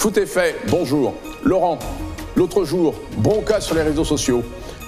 Foot est fait, bonjour. Laurent, l'autre jour, bronca sur les réseaux sociaux.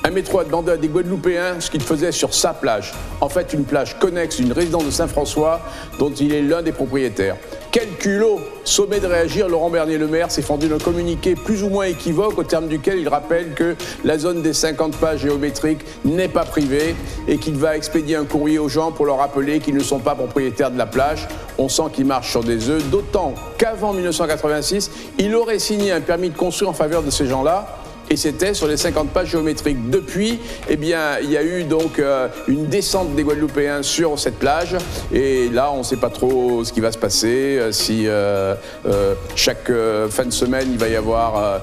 Un métro a demandé à des Guadeloupéens ce qu'il faisait sur sa plage. En fait, une plage connexe d'une résidence de Saint-François dont il est l'un des propriétaires. Quel culot Sommet de réagir, Laurent Bernier-Le Maire s'est fendu d'un communiqué plus ou moins équivoque au terme duquel il rappelle que la zone des 50 pages géométriques n'est pas privée et qu'il va expédier un courrier aux gens pour leur rappeler qu'ils ne sont pas propriétaires de la plage. On sent qu'il marche sur des œufs, d'autant qu'avant 1986, il aurait signé un permis de construire en faveur de ces gens-là et c'était sur les 50 pages géométriques. Depuis, eh bien, il y a eu donc euh, une descente des Guadeloupéens sur cette plage, et là, on ne sait pas trop ce qui va se passer, euh, si euh, chaque fin de semaine, il va y avoir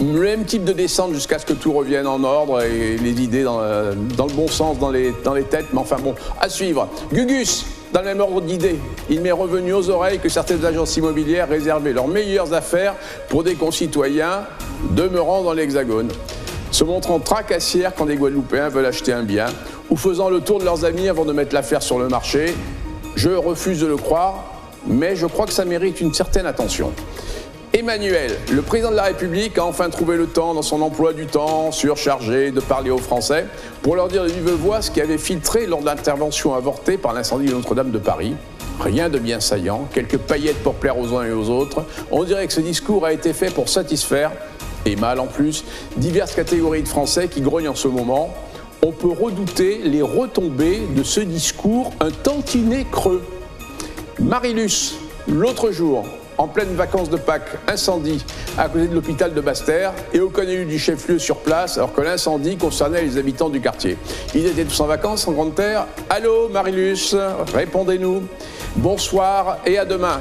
même type de descente jusqu'à ce que tout revienne en ordre et les idées dans, dans le bon sens dans les, dans les têtes, mais enfin bon, à suivre. Gugus dans le même ordre d'idées, il m'est revenu aux oreilles que certaines agences immobilières réservaient leurs meilleures affaires pour des concitoyens demeurant dans l'Hexagone, se montrant tracassières quand des Guadeloupéens veulent acheter un bien ou faisant le tour de leurs amis avant de mettre l'affaire sur le marché. Je refuse de le croire, mais je crois que ça mérite une certaine attention. Emmanuel, le président de la République, a enfin trouvé le temps dans son emploi du temps surchargé de parler aux Français pour leur dire de vive voix ce qui avait filtré lors de l'intervention avortée par l'incendie de Notre-Dame de Paris. Rien de bien saillant, quelques paillettes pour plaire aux uns et aux autres. On dirait que ce discours a été fait pour satisfaire, et mal en plus, diverses catégories de Français qui grognent en ce moment. On peut redouter les retombées de ce discours un tantinet creux. Marilus, l'autre jour, en pleine vacances de Pâques, incendie à côté de l'hôpital de Basse-Terre et aucun élu du chef-lieu sur place alors que l'incendie concernait les habitants du quartier. Ils étaient tous en vacances en Grande Terre. Allô Marilus, répondez-nous. Bonsoir et à demain.